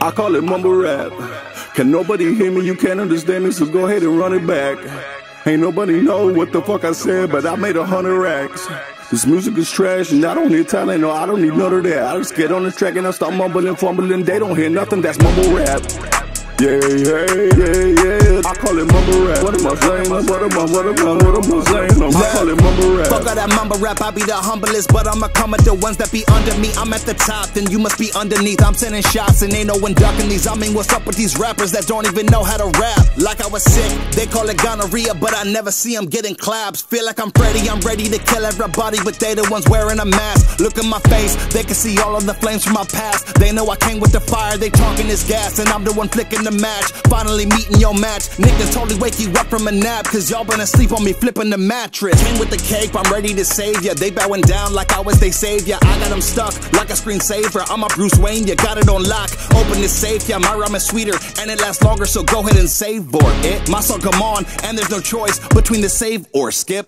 I call it mumble rap. Can nobody hear me? You can't understand me, so go ahead and run it back. Ain't nobody know what the fuck I said, but I made a hundred racks. This music is trash, and I don't need talent, no, I don't need none of that. I just get on the track and I start mumbling, fumbling. They don't hear nothing, that's mumble rap. Yeah, yeah, yeah, yeah. I call it mumble rap. What am I saying? What am I, what am I, what am I saying? I call it mumble rap. Fuck all that mumble rap, I be the humblest, but I'ma come at the ones that be under me. I'm at the top, then you must be underneath. I'm sending shots and ain't no one ducking these. I mean, what's up with these rappers that don't even know how to rap? Like I was sick, they call it gonorrhea, but I never see them getting claps. Feel like I'm Freddy, I'm ready to kill everybody, but they the ones wearing a mask. Look at my face, they can see all of the flames from my past. They know I came with the fire, they talking this gas, and I'm the one flicking the match. Finally meeting your match. Niggas totally wake you up from a nap, cause y'all been asleep on me flipping the mattress. Came with the cape, I'm ready to save ya. They bowing down like I was they savior. I got them stuck like a screensaver. I'm a Bruce Wayne, you got it on lock. Open the safe, yeah, my rhyme is sweeter and it lasts longer, so go ahead and save board it. My song come on, and there's no choice between the save or skip.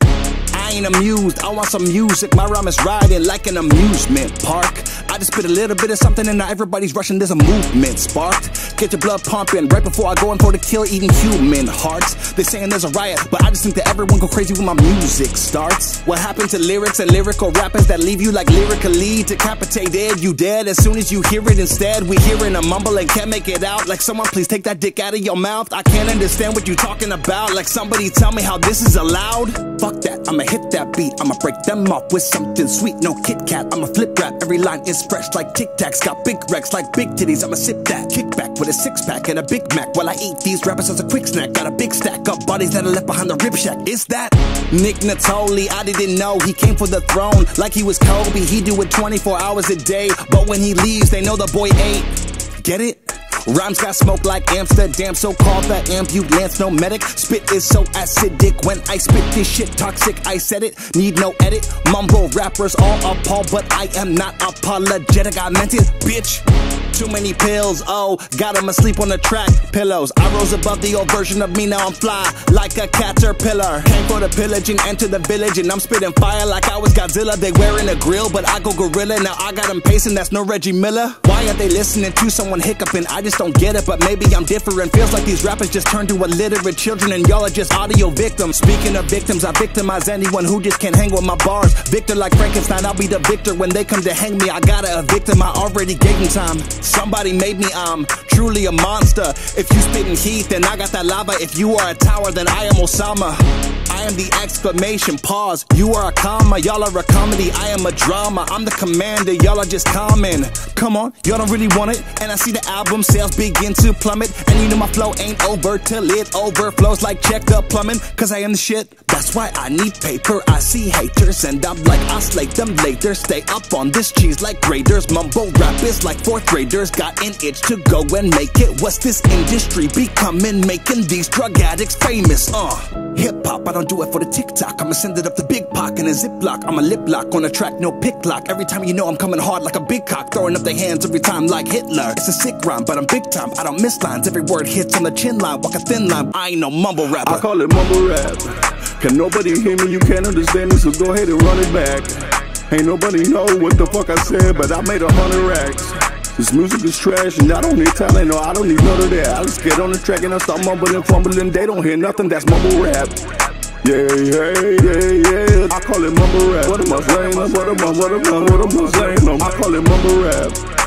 I ain't amused, I want some music. My rhyme is riding like an amusement park. I just spit a little bit of something and now everybody's rushing. There's a movement sparked. Get your blood pumping right before I go in for the kill, eating human hearts. They saying there's a riot, but I just think that everyone go crazy when my music starts. What happened to lyrics and lyrical rappers that leave you like lyrically decapitated? You dead as soon as you hear it. Instead, we hearing a mumble and can't make it out. Like someone please take that dick out of your mouth. I can't understand what you're talking about. Like somebody tell me how this is allowed. Fuck that, I'ma hit that beat. I'ma break them off with something sweet. No Kit Kat, I'ma flip rap. Every line is fresh like Tic Tacs. Got big recs like big titties. I'ma sip that. Kick back with a six pack and a Big Mac while I eat these rappers as a quick snack. Got a big stack of bodies that are left behind the rib shack. Is that Nick Nittoli? I didn't know he came for the throne like he was Kobe. He do it 24 hours a day, but when he leaves, they know the boy ate. Get it? Rhymes got smoke like Amsterdam, so call the ambulance, no medic. Spit is so acidic when I spit this shit toxic. I said it, need no edit. Mumble rappers all appalled, but I am not apologetic. I meant it, bitch. Too many pills, oh, got 'em asleep on the track. Pillows, I rose above the old version of me, now I'm fly like a caterpillar. Came for the pillage and enter the village, and I'm spitting fire like I was Godzilla. They wearing a grill, but I go gorilla. Now I got got 'em pacing, that's no Reggie Miller. Why are they listening to someone hiccuping? I just don't get it, but maybe I'm different. Feels like these rappers just turned to illiterate children, and y'all are just audio victims. Speaking of victims, I victimize anyone who just can't hang with my bars. Victor like Frankenstein, I'll be the victor when they come to hang me. I gotta evict them, I already gave them time. Somebody made me, I'm truly a monster. If you spitting heat, then I got that lava. If you are a tower, then I am Osama. I am the exclamation pause. You are a comma, y'all are a comedy. I am a drama. I'm the commander, y'all are just common. Come on, y'all don't really want it. And I see the album sales begin to plummet. And you know my flow ain't over till it overflows like check up plumbing. Cause I am the shit. That's why I need paper. I see haters and I'm like, I'll slate them later. Stay up on this cheese like graders. Mumble rap is like fourth graders. Got an itch to go and make it. What's this industry becoming? Making these drug addicts famous. Uh, I don't do it for the TikTok. I'ma send it up the big pock in a ziplock. I'm a lip lock on a track, no pick lock. Every time you know I'm coming hard like a big cock, throwing up their hands every time like Hitler. It's a sick rhyme, but I'm big time. I don't miss lines. Every word hits on the chin line, walk a thin line. I ain't no mumble rapper. I call it mumble rap. Can nobody hear me? You can't understand me, so go ahead and run it back. Ain't nobody know what the fuck I said, but I made a hundred racks. This music is trash and I don't need talent, no, I don't need none of that. I just get on the track and I start mumbling, fumbling. They don't hear nothing, that's mumble rap. Yeah, yeah, yeah, yeah. I call it mumble rap. What am I saying? What am I, what am I, what am I saying? I call it mumble rap.